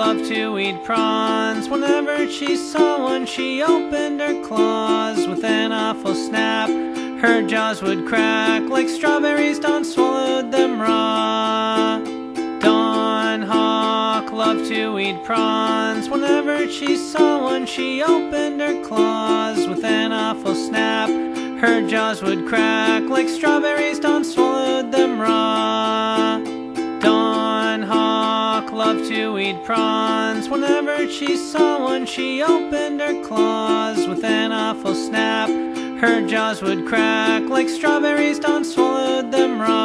loved to eat prawns. Whenever she saw one, she opened her claws with an awful snap. Her jaws would crack like strawberries. Dawn swallowed them raw. Dawn Hawk loved to eat prawns. Whenever she saw one, she opened her claws with an awful snap. Her jaws would crack like strawberries. Loved to eat prawns. Whenever she saw one, she opened her claws with an awful snap. Her jaws would crack like strawberries. Dawn swallowed them raw.